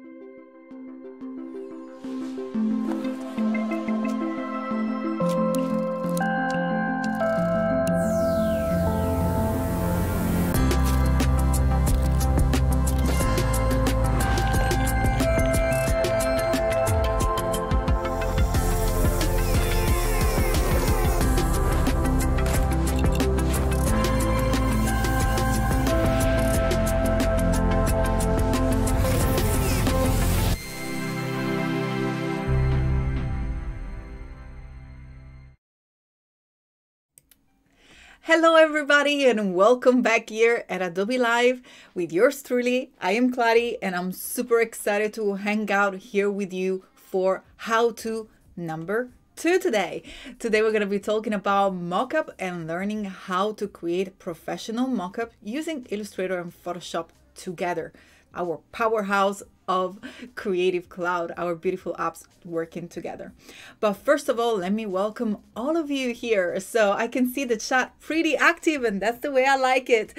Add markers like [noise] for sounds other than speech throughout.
Hello, everybody, and welcome back here at Adobe Live with yours truly. I am Kladi, and I'm super excited to hang out here with you for how to number two today. Today, we're going to be talking about mockup and learning how to create professional mockup using Illustrator and Photoshop together our powerhouse of Creative Cloud, our beautiful apps working together. But first of all, let me welcome all of you here. So I can see the chat pretty active, and that's the way I like it.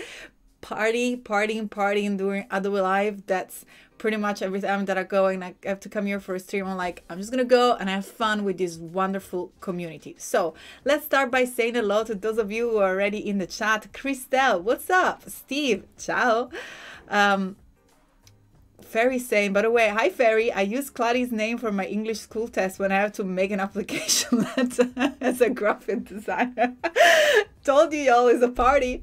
Party, partying, partying during Adobe Live. That's pretty much every time that I go and I have to come here for a stream, I'm like, I'm just gonna go and have fun with this wonderful community. So let's start by saying hello to those of you who are already in the chat. Christelle, what's up? Steve, ciao. Um, Ferry saying, by the way, hi Ferry, I use Claudia's name for my English school test when I have to make an application [laughs] letter as a graphic designer. [laughs] Told you y'all is a party.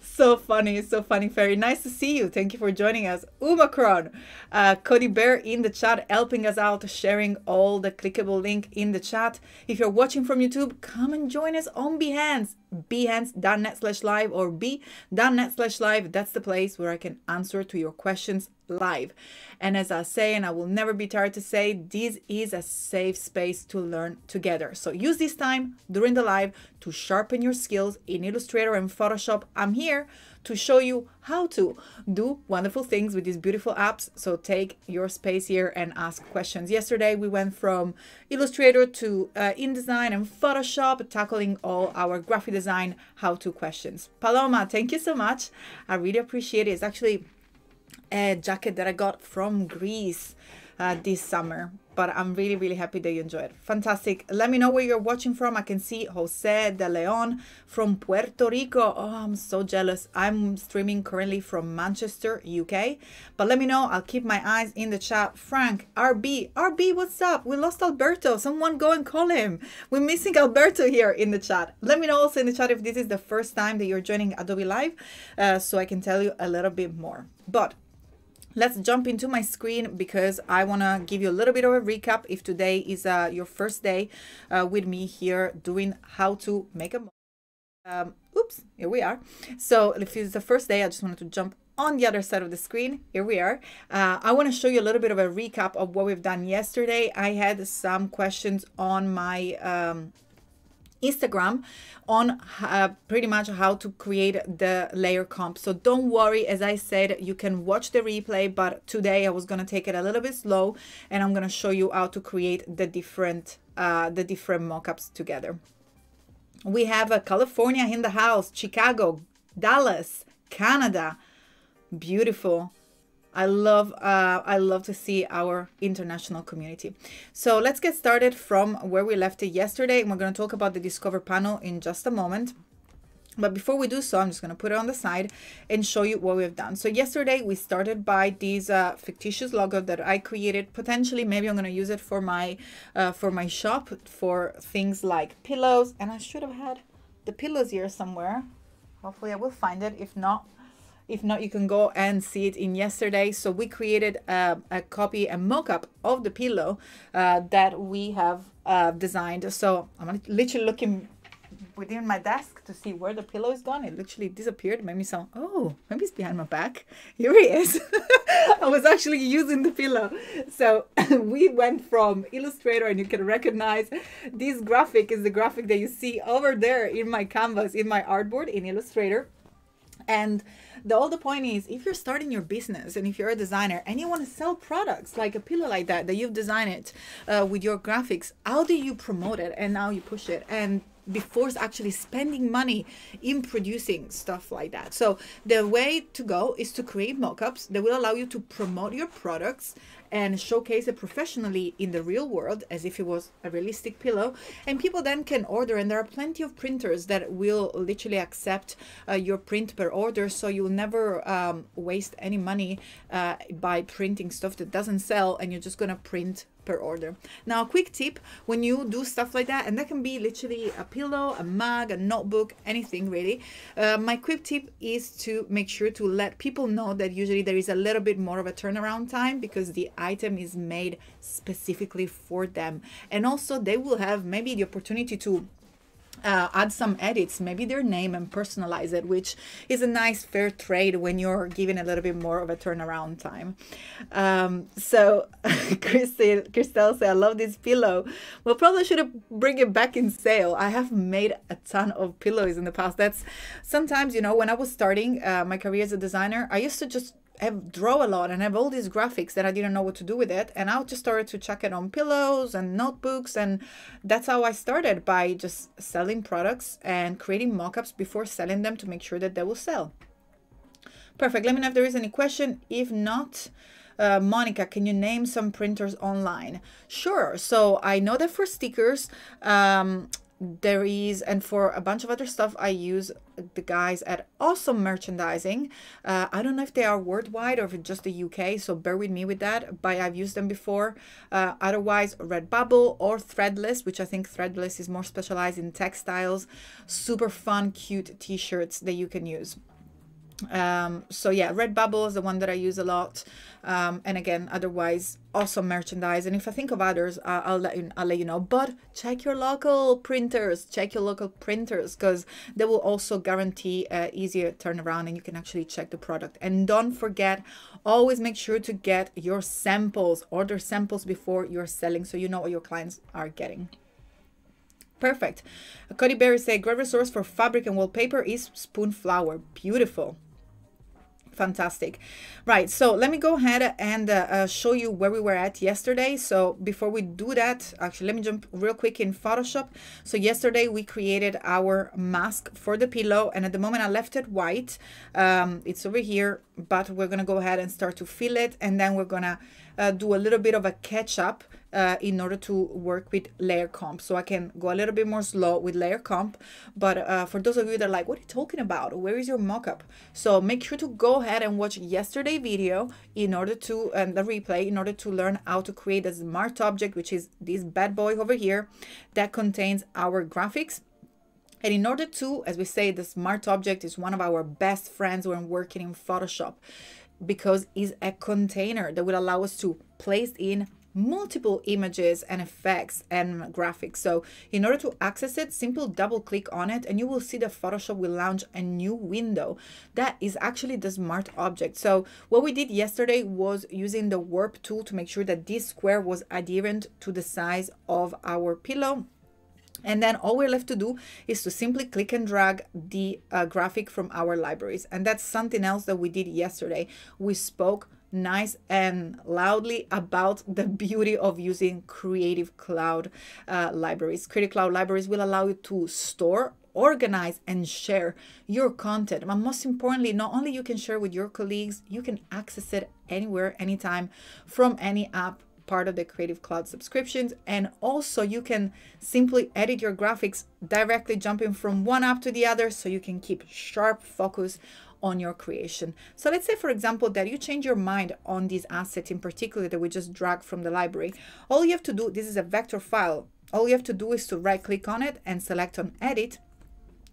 So funny, so funny, Ferry. Nice to see you. Thank you for joining us. Omicron, uh, Cody Bear in the chat, helping us out, sharing all the clickable link in the chat. If you're watching from YouTube, come and join us on Behance, behance.net slash live or be.net slash live. That's the place where I can answer to your questions live. And as I say, and I will never be tired to say, this is a safe space to learn together. So use this time during the live to sharpen your skills in Illustrator and Photoshop. I'm here to show you how to do wonderful things with these beautiful apps. So take your space here and ask questions. Yesterday, we went from Illustrator to uh, InDesign and Photoshop, tackling all our graphic design how-to questions. Paloma, thank you so much. I really appreciate it. It's actually a jacket that I got from Greece uh, this summer. But I'm really, really happy that you enjoyed. Fantastic. Let me know where you're watching from. I can see Jose de Leon from Puerto Rico. Oh, I'm so jealous. I'm streaming currently from Manchester, UK. But let me know. I'll keep my eyes in the chat. Frank, RB, RB, what's up? We lost Alberto. Someone go and call him. We're missing Alberto here in the chat. Let me know also in the chat if this is the first time that you're joining Adobe Live uh, so I can tell you a little bit more. But let's jump into my screen because I want to give you a little bit of a recap if today is uh, your first day uh, with me here doing how to make a um, oops here we are. So if it's the first day I just wanted to jump on the other side of the screen. Here we are. Uh, I want to show you a little bit of a recap of what we've done yesterday. I had some questions on my um, Instagram on uh, pretty much how to create the layer comp. So don't worry, as I said, you can watch the replay, but today I was gonna take it a little bit slow and I'm gonna show you how to create the different uh, the different mockups together. We have uh, California in the house, Chicago, Dallas, Canada, beautiful. I love uh, I love to see our international community. So let's get started from where we left it yesterday. And we're going to talk about the Discover panel in just a moment. But before we do so, I'm just going to put it on the side and show you what we've done. So yesterday we started by these uh, fictitious logo that I created. Potentially, maybe I'm going to use it for my uh, for my shop for things like pillows. And I should have had the pillows here somewhere. Hopefully I will find it. If not, if not, you can go and see it in yesterday. So we created uh, a copy, a mock-up of the pillow uh, that we have uh, designed. So I'm literally looking within my desk to see where the pillow is gone. It literally disappeared. Made me sound, oh, maybe it's behind my back. [laughs] Here he is. [laughs] I was actually using the pillow. So [coughs] we went from Illustrator and you can recognize this graphic is the graphic that you see over there in my canvas, in my artboard in Illustrator. And the whole the point is if you're starting your business and if you're a designer and you want to sell products like a pillow like that that you've designed it uh, with your graphics how do you promote it and now you push it and before actually spending money in producing stuff like that. So the way to go is to create mockups that will allow you to promote your products and showcase it professionally in the real world as if it was a realistic pillow. And people then can order, and there are plenty of printers that will literally accept uh, your print per order, so you'll never um, waste any money uh, by printing stuff that doesn't sell, and you're just gonna print per order. Now, a quick tip when you do stuff like that, and that can be literally a pillow, a mug, a notebook, anything really. Uh, my quick tip is to make sure to let people know that usually there is a little bit more of a turnaround time because the item is made specifically for them. And also, they will have maybe the opportunity to uh, add some edits, maybe their name and personalize it, which is a nice fair trade when you're giving a little bit more of a turnaround time. Um, so [laughs] Christelle, Christelle said, I love this pillow. Well, probably should have bring it back in sale. I have made a ton of pillows in the past. That's sometimes, you know, when I was starting uh, my career as a designer, I used to just have draw a lot and have all these graphics that I didn't know what to do with it. And I just started to chuck it on pillows and notebooks. And that's how I started by just selling products and creating mockups before selling them to make sure that they will sell. Perfect. Let me know if there is any question. If not, uh, Monica, can you name some printers online? Sure. So I know that for stickers, um, there is and for a bunch of other stuff i use the guys at awesome merchandising. Uh, i don't know if they are worldwide or just the uk so bear with me with that but i've used them before. Uh, otherwise redbubble or threadless which i think threadless is more specialized in textiles. Super fun cute t-shirts that you can use. Um so yeah redbubble is the one that i use a lot um and again otherwise awesome merchandise. And if i think of others uh, i'll let you i'll let you know. But check your local printers. Check your local printers because they will also guarantee easier turnaround and you can actually check the product. And don't forget always make sure to get your samples order samples before you're selling so you know what your clients are getting. Perfect. Cody Berry say great resource for fabric and wallpaper is Spoonflower. Beautiful fantastic. Right so let me go ahead and uh, uh, show you where we were at yesterday. So before we do that actually let me jump real quick in photoshop. So yesterday we created our mask for the pillow and at the moment i left it white. Um, it's over here but we're gonna go ahead and start to fill it and then we're gonna uh, do a little bit of a catch up uh, in order to work with layer comp. So I can go a little bit more slow with layer comp. But uh, for those of you that are like, what are you talking about? Where is your mockup? So make sure to go ahead and watch yesterday video in order to, and the replay, in order to learn how to create a smart object, which is this bad boy over here that contains our graphics and in order to, as we say, the smart object is one of our best friends when working in Photoshop because it's a container that will allow us to place in multiple images and effects and graphics. So in order to access it, simple double click on it and you will see that Photoshop will launch a new window. That is actually the smart object. So what we did yesterday was using the warp tool to make sure that this square was adherent to the size of our pillow. And then all we're left to do is to simply click and drag the uh, graphic from our libraries. And that's something else that we did yesterday. We spoke nice and loudly about the beauty of using Creative Cloud uh, libraries. Creative Cloud libraries will allow you to store organize and share your content but most importantly not only you can share with your colleagues you can access it anywhere anytime from any app part of the Creative Cloud subscriptions. And also you can simply edit your graphics directly jumping from one app to the other so you can keep sharp focus on your creation. So let's say, for example, that you change your mind on this asset in particular that we just dragged from the library. All you have to do, this is a vector file. All you have to do is to right click on it and select on edit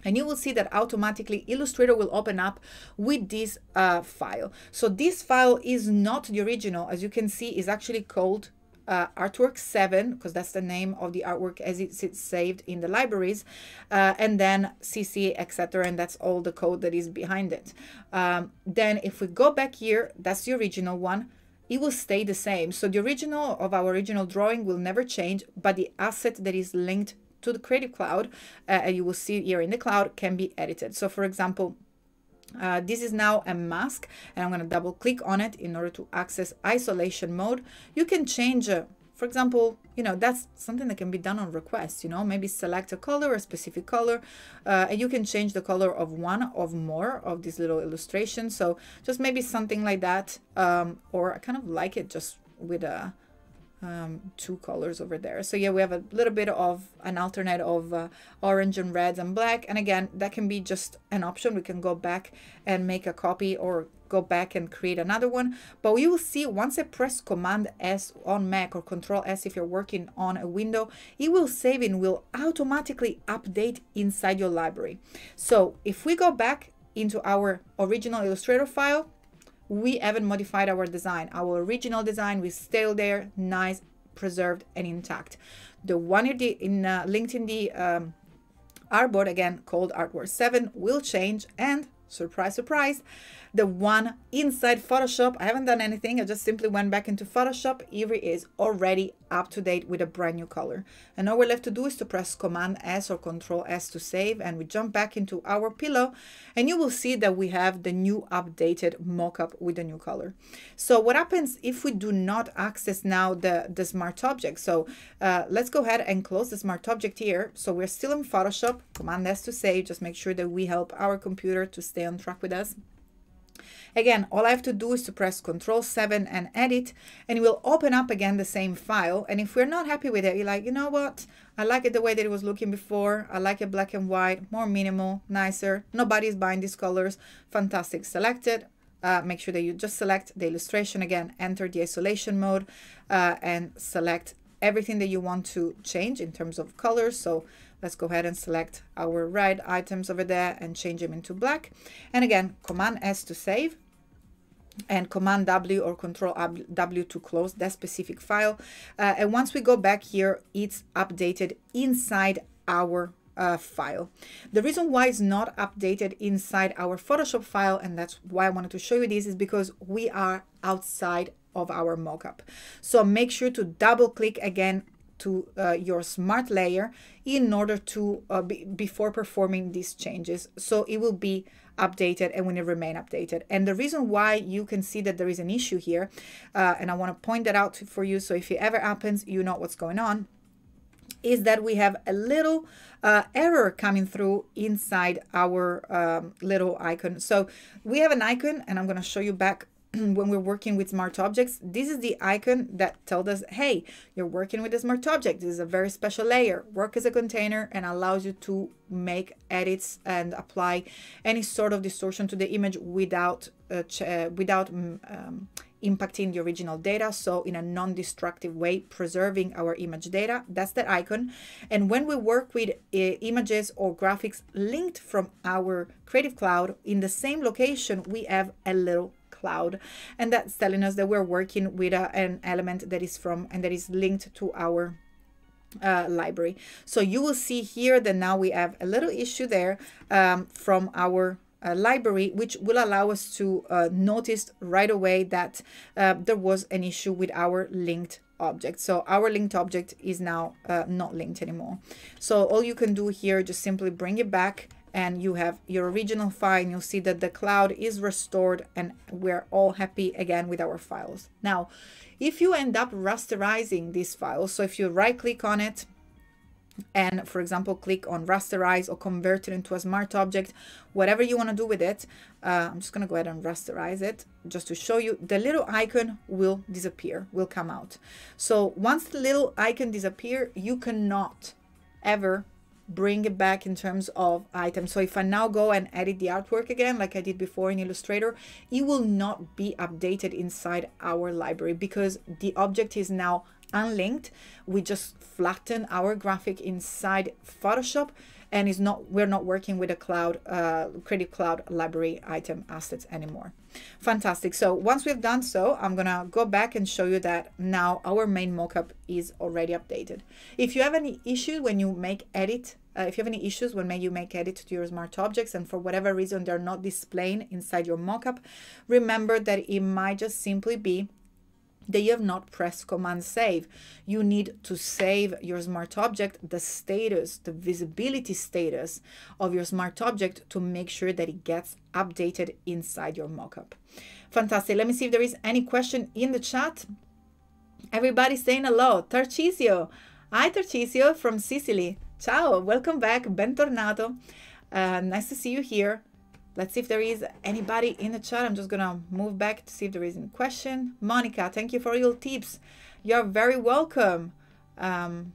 and you will see that automatically Illustrator will open up with this uh, file. So this file is not the original, as you can see, is actually called uh, artwork 7 because that's the name of the artwork as it's, it's saved in the libraries uh, and then cc etc and that's all the code that is behind it. Um, then if we go back here that's the original one it will stay the same. So the original of our original drawing will never change but the asset that is linked to the creative cloud uh, you will see here in the cloud can be edited so for example uh, this is now a mask and I'm going to double click on it in order to access isolation mode. You can change, uh, for example, you know, that's something that can be done on request, you know, maybe select a color, a specific color, uh, and you can change the color of one of more of these little illustrations. So just maybe something like that, um, or I kind of like it just with a um, two colors over there. So yeah, we have a little bit of an alternate of uh, orange and red and black. And again, that can be just an option. We can go back and make a copy or go back and create another one. But you will see once I press Command S on Mac or Control S if you're working on a window, it will save and will automatically update inside your library. So if we go back into our original Illustrator file, we haven't modified our design. Our original design is still there, nice, preserved, and intact. The one in, the, in uh, linked in the um, artboard, again called Artwork 7, will change and surprise, surprise, the one inside Photoshop. I haven't done anything. I just simply went back into Photoshop. Eevee is already up to date with a brand new color. And all we're left to do is to press Command S or Control S to save. And we jump back into our pillow and you will see that we have the new updated mockup with the new color. So what happens if we do not access now the, the smart object? So uh, let's go ahead and close the smart object here. So we're still in Photoshop, Command S to save, just make sure that we help our computer to stay on track with us. Again, all I have to do is to press Control 7 and edit, and it will open up again the same file. And if we're not happy with it, you're like, you know what? I like it the way that it was looking before. I like it black and white, more minimal, nicer. Nobody's buying these colors. Fantastic. Select it. Uh, make sure that you just select the illustration again, enter the isolation mode, uh, and select everything that you want to change in terms of colors. So Let's go ahead and select our red items over there and change them into black. And again, Command S to save and Command W or Control W to close that specific file. Uh, and once we go back here, it's updated inside our uh, file. The reason why it's not updated inside our Photoshop file, and that's why I wanted to show you this, is because we are outside of our mockup. So make sure to double click again to uh, your smart layer in order to uh, be, before performing these changes. So it will be updated and will remain updated. And the reason why you can see that there is an issue here uh, and I want to point that out for you so if it ever happens you know what's going on is that we have a little uh, error coming through inside our um, little icon. So we have an icon and I'm going to show you back [clears throat] when we're working with smart objects, this is the icon that tells us, hey, you're working with a smart object. This is a very special layer. Work as a container and allows you to make edits and apply any sort of distortion to the image without uh, uh, without mm, um, impacting the original data. So in a non-destructive way, preserving our image data. That's the icon. And when we work with uh, images or graphics linked from our Creative Cloud in the same location, we have a little cloud and that's telling us that we're working with a, an element that is from and that is linked to our uh, library so you will see here that now we have a little issue there um, from our uh, library, which will allow us to uh, notice right away that uh, there was an issue with our linked object. So our linked object is now uh, not linked anymore. So all you can do here, just simply bring it back and you have your original file and you'll see that the cloud is restored and we're all happy again with our files. Now, if you end up rasterizing this file, so if you right click on it and for example click on rasterize or convert it into a smart object whatever you want to do with it uh, i'm just going to go ahead and rasterize it just to show you the little icon will disappear will come out so once the little icon disappear you cannot ever bring it back in terms of items. So if I now go and edit the artwork again, like I did before in Illustrator, it will not be updated inside our library because the object is now unlinked. We just flatten our graphic inside Photoshop and is not we're not working with a cloud uh, creative cloud library item assets anymore fantastic. So once we've done so i'm gonna go back and show you that now our main mockup is already updated. If you have any issues when you make edit uh, if you have any issues when you make edit to your smart objects and for whatever reason they're not displaying inside your mockup remember that it might just simply be that you have not pressed command save. You need to save your smart object, the status, the visibility status of your smart object to make sure that it gets updated inside your mockup. Fantastic. Let me see if there is any question in the chat. Everybody saying hello. Tarcisio. Hi, Tarcisio from Sicily. Ciao. Welcome back. Bentornato. Uh, nice to see you here. Let's see if there is anybody in the chat. I'm just gonna move back to see if there is any question. Monica, thank you for your tips. You're very welcome. Um,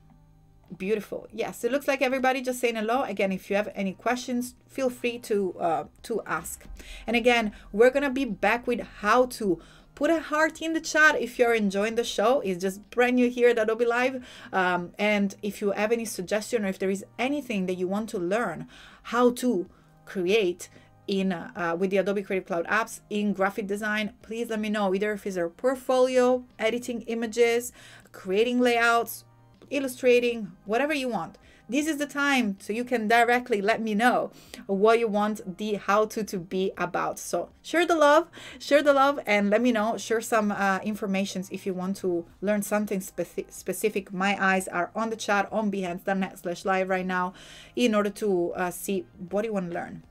beautiful. Yes, it looks like everybody just saying hello. Again, if you have any questions, feel free to uh, to ask. And again, we're gonna be back with how to put a heart in the chat if you're enjoying the show. It's just brand new here at Adobe Live. Um, and if you have any suggestion or if there is anything that you want to learn how to create in uh, with the Adobe Creative Cloud apps in graphic design, please let me know either if it's a portfolio, editing images, creating layouts, illustrating, whatever you want. This is the time so you can directly let me know what you want the how to to be about. So share the love, share the love, and let me know. Share some uh, informations if you want to learn something speci- specific. My eyes are on the chat on behance.net slash live right now in order to uh, see what you want to learn.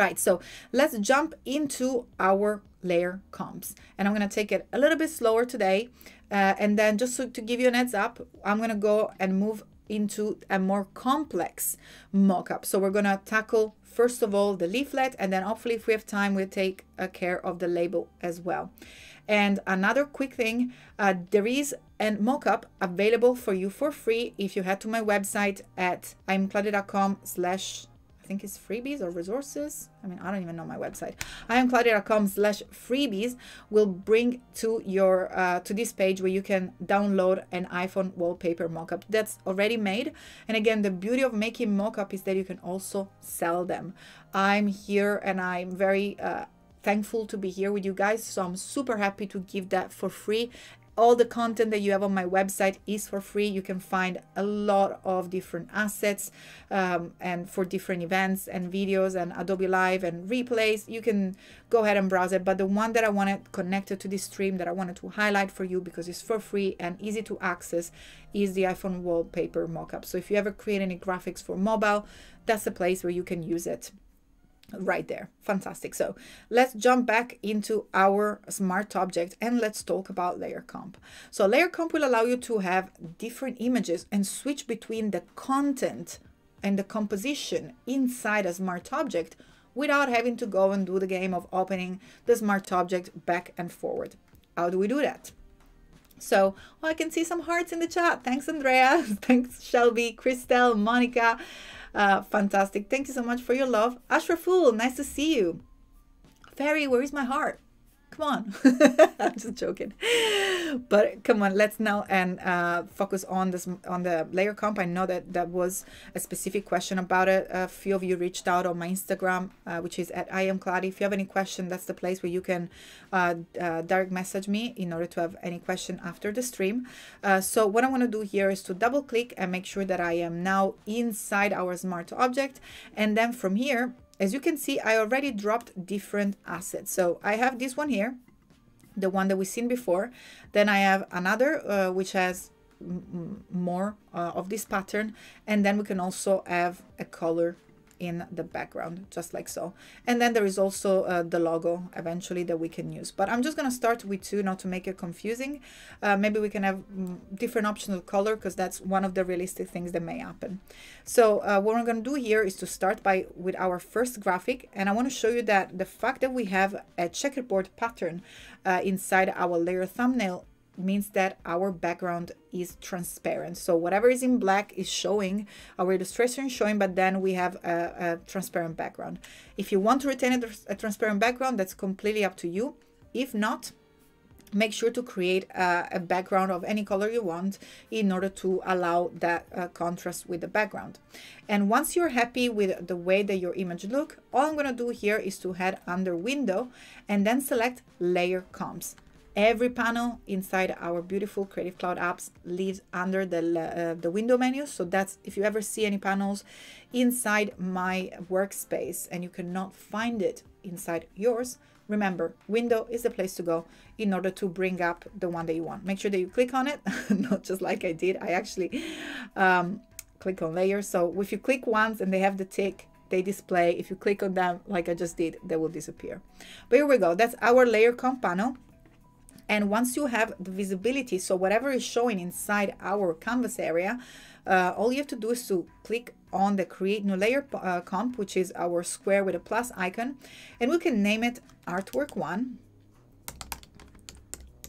Right, so let's jump into our layer comps. And I'm going to take it a little bit slower today. Uh, and then just so, to give you an heads up, I'm going to go and move into a more complex mockup. So we're going to tackle first of all the leaflet and then hopefully if we have time we'll take uh, care of the label as well. And another quick thing, uh, there is a mockup available for you for free if you head to my website at imkladi.com slash think it's freebies or resources. I mean, I don't even know my website. I iamkladi.com slash freebies will bring to your uh, to this page where you can download an iPhone wallpaper mockup that's already made. And again, the beauty of making mockup is that you can also sell them. I'm here and I'm very uh, thankful to be here with you guys. So I'm super happy to give that for free all the content that you have on my website is for free. You can find a lot of different assets um, and for different events and videos and Adobe Live and replays. You can go ahead and browse it. But the one that I wanted connected to this stream that I wanted to highlight for you because it's for free and easy to access is the iPhone wallpaper mockup. So if you ever create any graphics for mobile, that's a place where you can use it right there fantastic so let's jump back into our smart object and let's talk about layer comp so layer comp will allow you to have different images and switch between the content and the composition inside a smart object without having to go and do the game of opening the smart object back and forward how do we do that so well, I can see some hearts in the chat. Thanks, Andrea. [laughs] Thanks, Shelby, Christelle, Monica. Uh, fantastic. Thank you so much for your love. Ashraful, nice to see you. Fairy, where is my heart? Come on. [laughs] I'm just joking. But come on, let's now and uh, focus on this on the layer comp. I know that that was a specific question about it. A few of you reached out on my Instagram, uh, which is at I am Claudia. If you have any question, that's the place where you can uh, uh, direct message me in order to have any question after the stream. Uh, so what I want to do here is to double click and make sure that I am now inside our smart object. And then from here, as you can see, I already dropped different assets. So I have this one here, the one that we've seen before. Then I have another uh, which has more uh, of this pattern. And then we can also have a color in the background, just like so. And then there is also uh, the logo eventually that we can use. But I'm just going to start with two, not to make it confusing. Uh, maybe we can have mm, different options of color because that's one of the realistic things that may happen. So uh, what I'm going to do here is to start by with our first graphic. And I want to show you that the fact that we have a checkerboard pattern uh, inside our layer thumbnail means that our background is transparent. So whatever is in black is showing, our illustration showing, but then we have a, a transparent background. If you want to retain a, a, transparent background, that's completely up to you. If not, make sure to create a, a background of any color you want in order to allow that uh, contrast with the background. And once you're happy with the way that your image look, all I'm gonna do here is to head under window and then select layer comps. Every panel inside our beautiful Creative Cloud apps lives under the, uh, the window menu. So that's if you ever see any panels inside my workspace and you cannot find it inside yours, remember window is the place to go in order to bring up the one that you want. Make sure that you click on it, [laughs] not just like I did. I actually um, click on layers. So if you click once and they have the tick, they display. If you click on them like I just did, they will disappear. But here we go. That's our layer comp panel. And once you have the visibility, so whatever is showing inside our canvas area, uh, all you have to do is to click on the create new layer uh, comp, which is our square with a plus icon, and we can name it artwork one.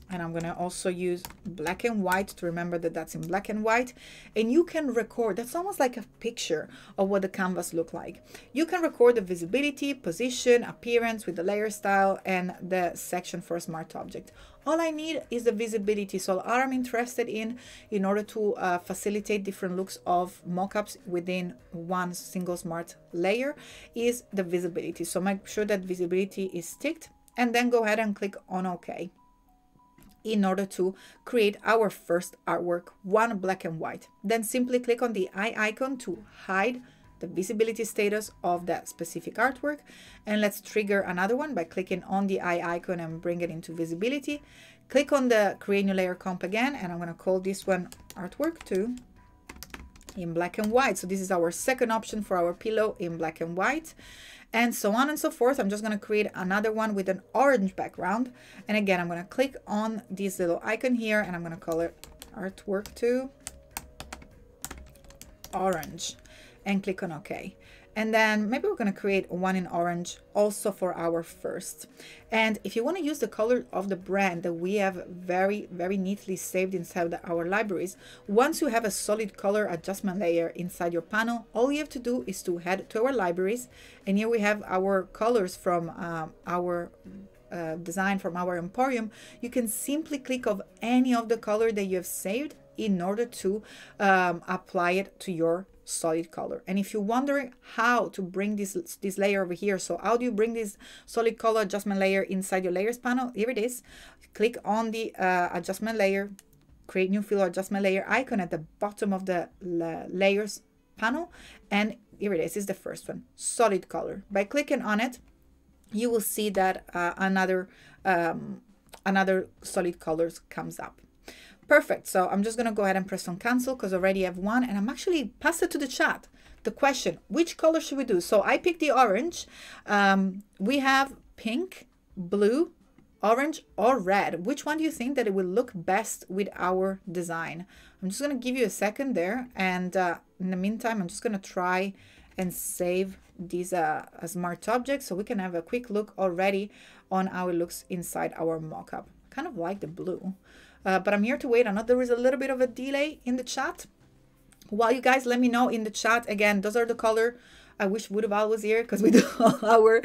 And I'm going to also use black and white to remember that that's in black and white. And you can record that's almost like a picture of what the canvas look like. You can record the visibility position appearance with the layer style and the section for a smart object all I need is the visibility so all I'm interested in in order to uh, facilitate different looks of mockups within one single smart layer is the visibility so make sure that visibility is ticked and then go ahead and click on OK in order to create our first artwork, one black and white. Then simply click on the eye icon to hide the visibility status of that specific artwork. And let's trigger another one by clicking on the eye icon and bring it into visibility. Click on the create new layer comp again, and I'm gonna call this one artwork 2 in black and white. So this is our second option for our pillow in black and white and so on and so forth. I'm just going to create another one with an orange background. And again, I'm going to click on this little icon here and I'm going to call it artwork 2 orange and click on OK. And then maybe we're going to create one in orange also for our first. And if you want to use the color of the brand that we have very, very neatly saved inside our libraries, once you have a solid color adjustment layer inside your panel, all you have to do is to head to our libraries. And here we have our colors from um, our uh, design from our Emporium. You can simply click of any of the color that you have saved in order to um, apply it to your solid color. And if you're wondering how to bring this, this layer over here, so how do you bring this solid color adjustment layer inside your layers panel? Here it is. Click on the uh, adjustment layer, create new fill adjustment layer icon at the bottom of the la layers panel. And here it is, is the first one, solid color. By clicking on it, you will see that uh, another um, another solid colors comes up. Perfect. So I'm just going to go ahead and press on cancel because already I have one and I'm actually pass it to the chat. The question, which color should we do? So I picked the orange. Um, we have pink, blue, orange or red. Which one do you think that it will look best with our design? I'm just going to give you a second there. And uh, in the meantime, I'm just going to try and save these uh, smart objects so we can have a quick look already on how it looks inside our mockup. Kind of like the blue. Uh, but I'm here to wait. I know there is a little bit of a delay in the chat. While you guys let me know in the chat, again, those are the color. I wish Woodaval was here because we [laughs] do our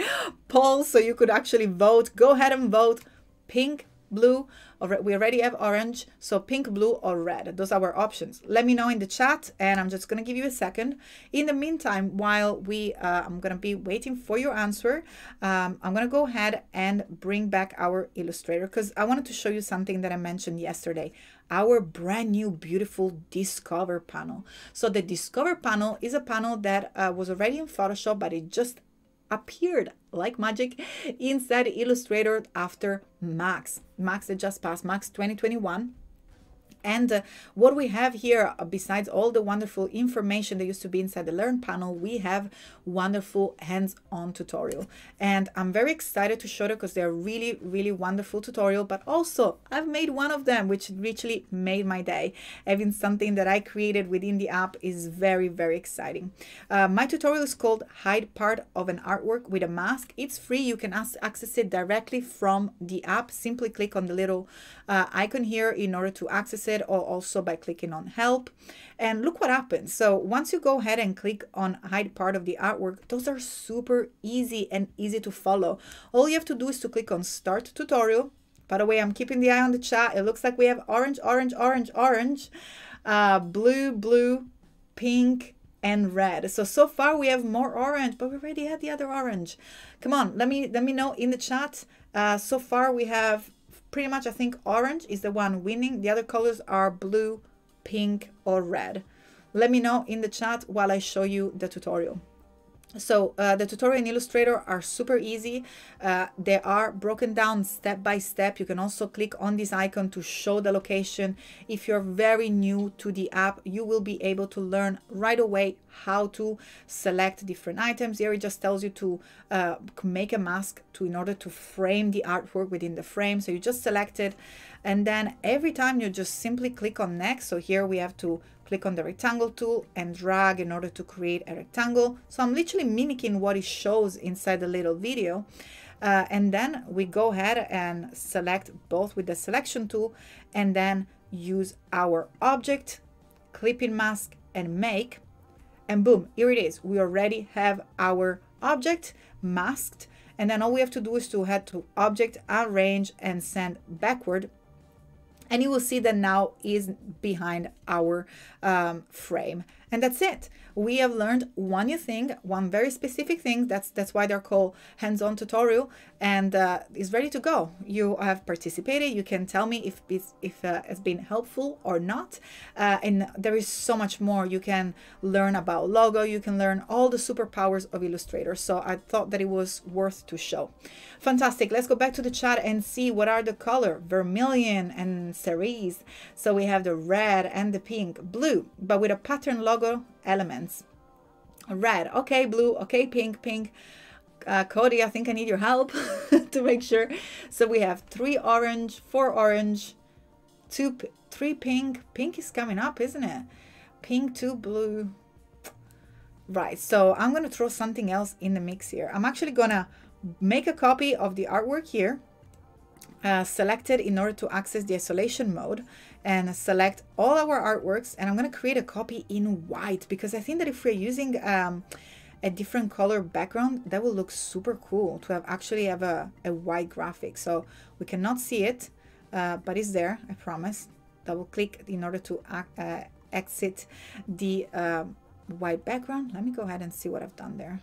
polls so you could actually vote. Go ahead and vote pink, blue, or we already have orange, so pink, blue, or red. Those are our options. Let me know in the chat, and I'm just going to give you a second. In the meantime, while we, uh, I'm going to be waiting for your answer, um, I'm going to go ahead and bring back our Illustrator because I wanted to show you something that I mentioned yesterday our brand new beautiful discover panel so the discover panel is a panel that uh, was already in photoshop but it just appeared like magic inside Illustrator after Max. Max that just passed, Max 2021. And uh, what we have here, uh, besides all the wonderful information that used to be inside the Learn panel, we have wonderful hands-on tutorial. And I'm very excited to show you because they're really, really wonderful tutorial. But also, I've made one of them, which literally made my day. Having something that I created within the app is very, very exciting. Uh, my tutorial is called Hide Part of an Artwork with a Mask. It's free. You can access it directly from the app. Simply click on the little uh, icon here in order to access it or also by clicking on help. And look what happens. So once you go ahead and click on hide part of the artwork, those are super easy and easy to follow. All you have to do is to click on start tutorial. By the way, I'm keeping the eye on the chat. It looks like we have orange, orange, orange, orange, uh, blue, blue, pink, and red. So, so far we have more orange, but we already had the other orange. Come on, let me let me know in the chat. Uh, so far we have pretty much I think orange is the one winning. The other colors are blue, pink, or red. Let me know in the chat while I show you the tutorial. so uh, the tutorial in Illustrator are super easy. Uh, they are broken down step by step. You can also click on this icon to show the location. If you're very new to the app, you will be able to learn right away how to select different items. Here it just tells you to uh, make a mask to in order to frame the artwork within the frame. So you just select it and then every time you just simply click on next. So here we have to click on the rectangle tool and drag in order to create a rectangle. So I'm literally mimicking what it shows inside the little video. Uh, and then we go ahead and select both with the selection tool and then use our object, clipping mask and make. And boom, here it is. We already have our object masked. And then all we have to do is to head to object, arrange and send backward and you will see that now is behind our um, frame and that's it we have learned one new thing one very specific thing that's that's why they're called hands-on tutorial and uh, is ready to go. You have participated you can tell me if it's if uh, it's been helpful or not. Uh, and there is so much more. You can learn about logo you can learn all the superpowers of illustrator. So i thought that it was worth to show. Fantastic. Let's go back to the chat and see what are the color. Vermilion and cerise. So we have the red and the pink. Blue but with a pattern logo logo elements. Red, okay, blue, okay, pink, pink. Uh, Cody, I think I need your help [laughs] to make sure. So we have three orange, four orange, two, three pink. Pink is coming up, isn't it? Pink, two blue. Right, so I'm going to throw something else in the mix here. I'm actually going to make a copy of the artwork here, uh, selected in order to access the isolation mode and select all our artworks. And I'm going to create a copy in white because I think that if we're using um, a different color background that will look super cool to have actually have a, a white graphic. So we cannot see it uh, but it's there I promise. Double click in order to uh, exit the uh, white background. Let me go ahead and see what I've done there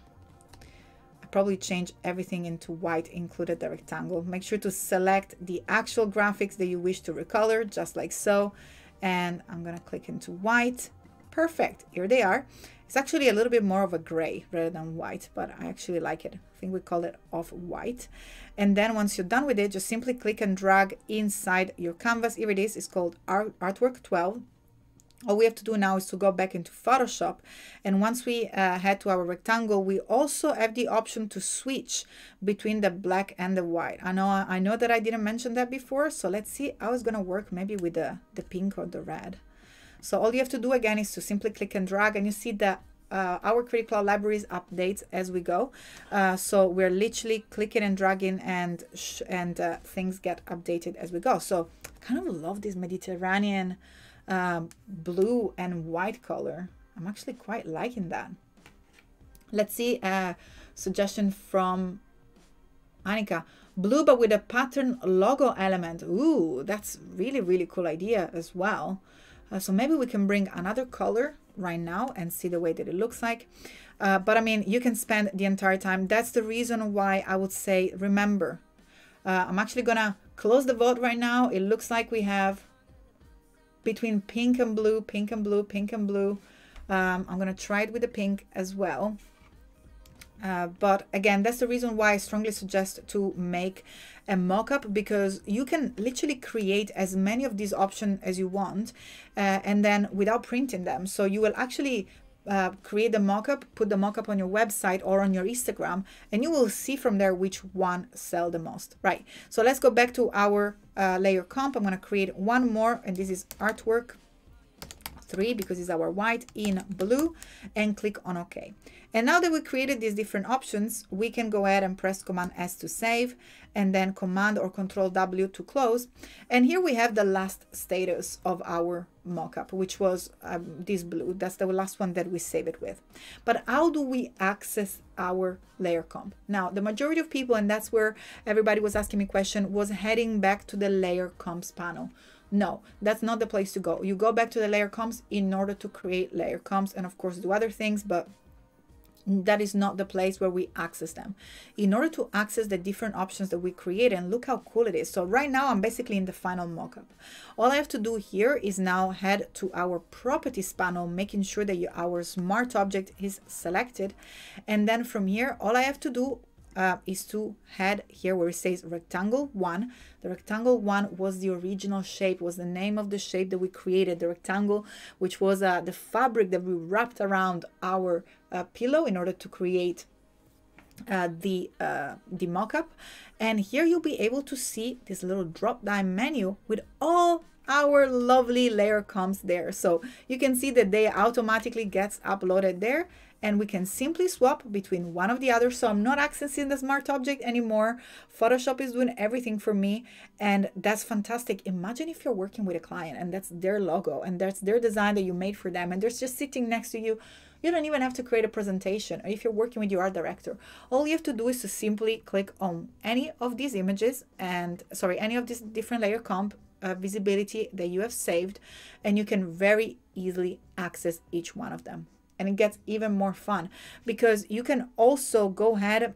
probably change everything into white, included the rectangle. Make sure to select the actual graphics that you wish to recolor, just like so. And I'm gonna click into white. Perfect, here they are. It's actually a little bit more of a gray rather than white, but I actually like it. I think we call it off-white. And then once you're done with it, just simply click and drag inside your canvas. Here it is, it's called Art Artwork 12 all we have to do now is to go back into Photoshop and once we uh, head to our rectangle we also have the option to switch between the black and the white I know I know that I didn't mention that before so let's see how it's gonna work maybe with the the pink or the red so all you have to do again is to simply click and drag and you see that uh, our Creative Cloud libraries updates as we go. Uh, so we're literally clicking and dragging and and uh, things get updated as we go. So I kind of love this Mediterranean um, blue and white color. I'm actually quite liking that. Let's see a suggestion from Annika. Blue but with a pattern logo element. Ooh, that's really, really cool idea as well. Uh, so maybe we can bring another color right now and see the way that it looks like. Uh, but I mean, you can spend the entire time. That's the reason why I would say, remember, uh, I'm actually gonna close the vote right now. It looks like we have between pink and blue, pink and blue, pink and blue. Um, I'm going to try it with the pink as well. Uh, but again, that's the reason why I strongly suggest to make a mock-up because you can literally create as many of these options as you want uh, and then without printing them. So you will actually uh, create the mockup, put the mockup on your website or on your Instagram, and you will see from there which one sell the most. Right. So let's go back to our uh, layer comp. I'm going to create one more, and this is artwork three because it's our white in blue, and click on OK. And now that we created these different options, we can go ahead and press Command S to save and then Command or Control W to close. And here we have the last status of our mockup, which was um, this blue. That's the last one that we save it with. But how do we access our layer comp? Now, the majority of people, and that's where everybody was asking me question, was heading back to the layer comps panel. No, that's not the place to go. You go back to the layer comps in order to create layer comps and of course do other things, but that is not the place where we access them. In order to access the different options that we create, and look how cool it is. So right now I'm basically in the final mockup. All I have to do here is now head to our properties panel, making sure that our smart object is selected. And then from here, all I have to do uh, is to head here where it says rectangle one. The rectangle one was the original shape, was the name of the shape that we created, the rectangle, which was uh, the fabric that we wrapped around our uh, pillow in order to create uh, the uh, the mockup. And here you'll be able to see this little drop down menu with all our lovely layer comps there. So you can see that they automatically gets uploaded there and we can simply swap between one of the other. So I'm not accessing the smart object anymore. Photoshop is doing everything for me and that's fantastic. Imagine if you're working with a client and that's their logo and that's their design that you made for them and they're just sitting next to you. You don't even have to create a presentation or if you're working with your art director. All you have to do is to simply click on any of these images and sorry, any of these different layer comp uh, visibility that you have saved and you can very easily access each one of them and it gets even more fun because you can also go ahead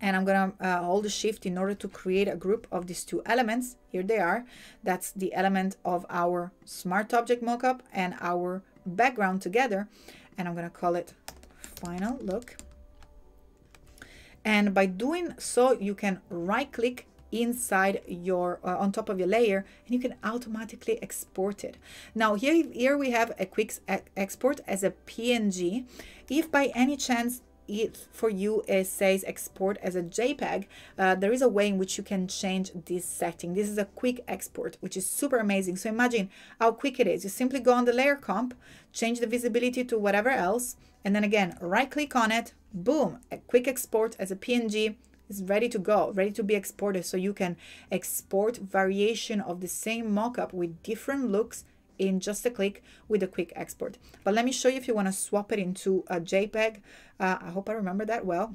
and I'm gonna uh, hold the shift in order to create a group of these two elements. Here they are. That's the element of our smart object mockup and our background together. And I'm gonna call it final look. And by doing so, you can right click inside your uh, on top of your layer and you can automatically export it. Now here here we have a quick export as a png if by any chance it for you it says export as a jpeg uh, there is a way in which you can change this setting. This is a quick export which is super amazing. So imagine how quick it is. You simply go on the layer comp change the visibility to whatever else and then again right click on it boom a quick export as a png is ready to go, ready to be exported. So you can export variation of the same mockup with different looks in just a click with a quick export. But let me show you if you want to swap it into a JPEG. Uh, I hope I remember that well.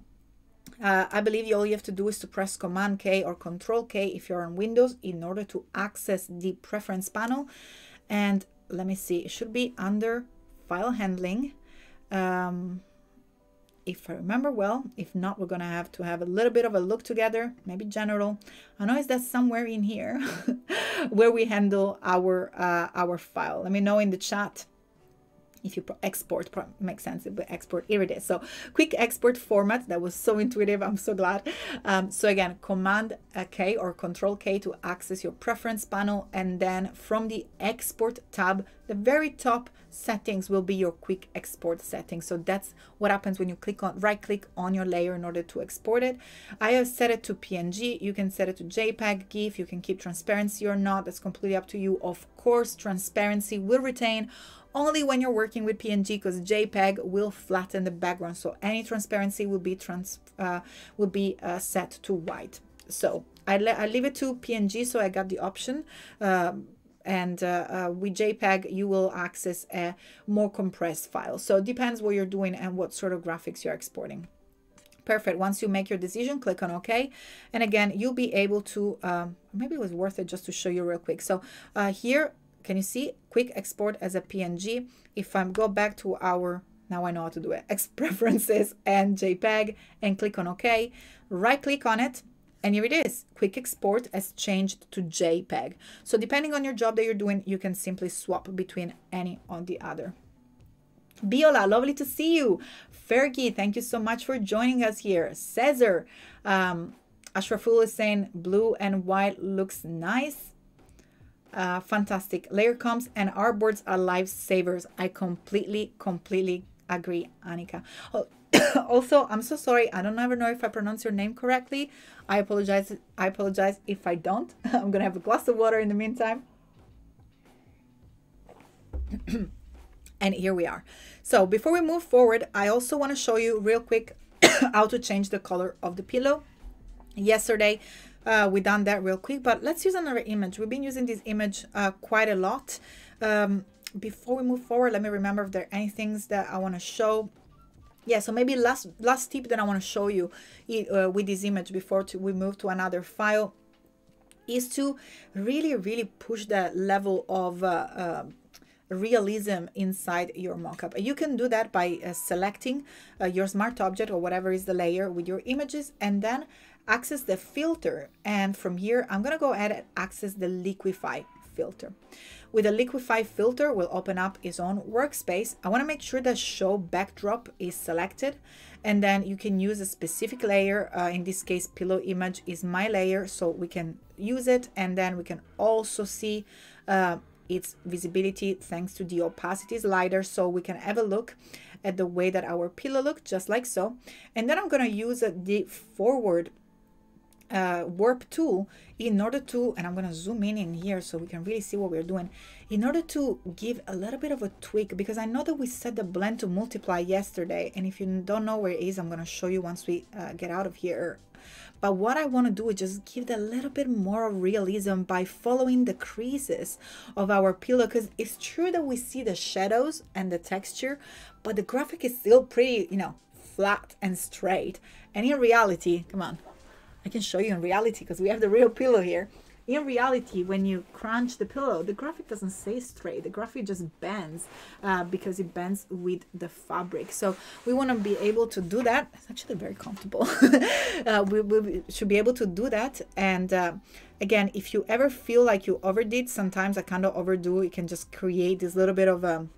Uh, I believe all you have to do is to press Command K or Control K if you're on Windows in order to access the preference panel. And let me see, it should be under File Handling. Um, if I remember well. If not, we're to have to have a little bit of a look together, maybe general. I know is that somewhere in here [laughs] where we handle our uh, our file. Let me know in the chat if you export makes sense but export here it is so quick export format that was so intuitive i'm so glad um, so again command k or control k to access your preference panel and then from the export tab the very top settings will be your quick export settings. So that's what happens when you click on right click on your layer in order to export it. I have set it to PNG. You can set it to JPEG, GIF. You can keep transparency or not. That's completely up to you. Of course, transparency will retain only when you're working with PNG because JPEG will flatten the background. So any transparency will be trans uh, will be uh, set to white. So I, I leave it to PNG so I got the option. Um, and uh, uh, with JPEG you will access a more compressed file. So it depends what you're doing and what sort of graphics you're exporting. Perfect. Once you make your decision, click on OK. And again, you'll be able to, um, maybe it was worth it just to show you real quick. So uh, here, can you see quick export as a PNG? If I go back to our, now I know how to do it, [laughs] X preferences and JPEG and click on OK, right click on it and here it is, quick export has changed to JPEG. So depending on your job that you're doing, you can simply swap between any on the other. Biola, lovely to see you. Fergie, thank you so much for joining us here. Cesar, um, Ashraful is saying blue and white looks nice. Uh, fantastic. Layer comps and artboards are lifesavers. I completely, completely agree, Anika. Oh, [coughs] also, I'm so sorry. I don't ever know if I pronounce your name correctly. I apologize. I apologize if I don't. [laughs] I'm gonna have a glass of water in the meantime. [coughs] and here we are. So before we move forward, I also want to show you real quick [coughs] how to change the color of the pillow. Yesterday, uh, we done that real quick, but let's use another image. We've been using this image uh, quite a lot. Um, before we move forward, let me remember if there are any things that I want to show yeah so maybe last last tip that i want to show you uh, with this image before to, we move to another file is to really really push the level of uh, uh, realism inside your mockup. You can do that by uh, selecting uh, your smart object or whatever is the layer with your images and then access the filter. And from here, I'm going to go ahead and access the liquify filter. With the liquify filter, will open up its own workspace. I want to make sure that show backdrop is selected and then you can use a specific layer. Uh, in this case, pillow image is my layer, so we can use it and then we can also see uh, its visibility thanks to the opacity slider so we can have a look at the way that our pillow looks just like so and then I'm going to use the forward uh, warp tool in order to, and I'm going to zoom in in here so we can really see what we're doing, in order to give a little bit of a tweak because I know that we set the blend to multiply yesterday and if you don't know where it is, I'm going to show you once we uh, get out of here. But what I want to do is just give a little bit more realism by following the creases of our pillow because it's true that we see the shadows and the texture, but the graphic is still pretty, you know, flat and straight. And in reality, come on, I can show you in reality because we have the real pillow here. In reality, when you crunch the pillow, the graphic doesn't stay straight. The graphic just bends uh, because it bends with the fabric. So we want to be able to do that. It's actually very comfortable. [laughs] uh, we, we, should be able to do that. And uh, again, if you ever feel like you overdid, sometimes I kind of overdo, it can just create this little bit of a um,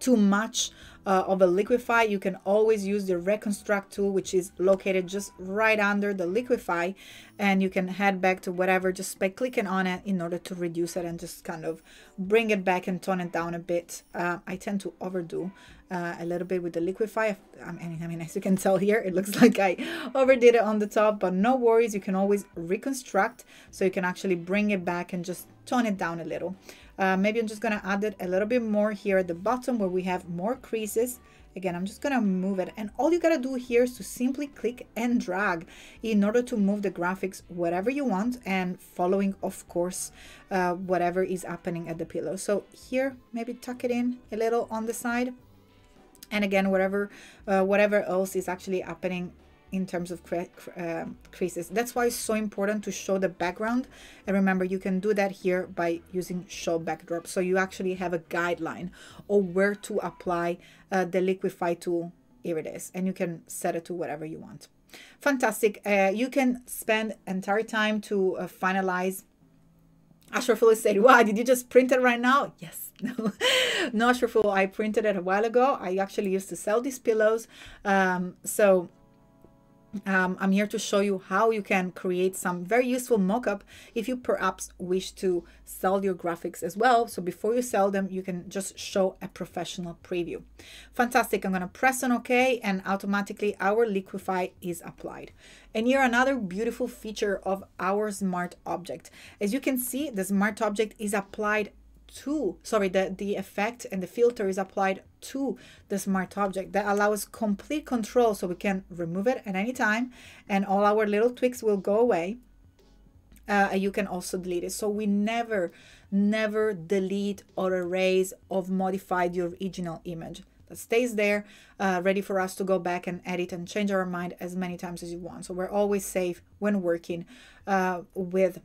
too much uh, of a liquify, you can always use the reconstruct tool, which is located just right under the liquify. And you can head back to whatever just by clicking on it in order to reduce it and just kind of bring it back and tone it down a bit. Uh, I tend to overdo uh, a little bit with the liquify. I mean, I mean, [laughs] as you can tell here, it looks [laughs] like I overdid it on the top, but no worries. You can always reconstruct so you can actually bring it back and just tone it down a little. Uh, maybe I'm just going to add it a little bit more here at the bottom where we have more creases. Again, I'm just going to move it. And all you got to do here is to simply click and drag in order to move the graphics whatever you want and following, of course, uh, whatever is happening at the pillow. So here, maybe tuck it in a little on the side. And again, whatever, uh, whatever else is actually happening in terms of uh, creases. That's why it's so important to show the background. And remember, you can do that here by using show backdrop. So you actually have a guideline of where to apply uh, the liquify tool. Here it is. And you can set it to whatever you want. Fantastic. Uh, you can spend entire time to uh, finalize Ashraful said, wow, did you just print it right now? Yes. [laughs] No, no Ashraful, I printed it a while ago. I actually used to sell these pillows. Um, so um, I'm here to show you how you can create some very useful mockup if you perhaps wish to sell your graphics as well. So before you sell them, you can just show a professional preview. Fantastic. I'm going to press on OK and automatically our Liquify is applied. And here another beautiful feature of our smart object. As you can see, the smart object is applied to, sorry, the, the effect and the filter is applied to the smart object. That allows complete control so we can remove it at any time and all our little tweaks will go away. Uh, you can also delete it. So we never, never delete or erase or modify the original image. That stays there, uh, ready for us to go back and edit and change our mind as many times as you want. So we're always safe when working uh, with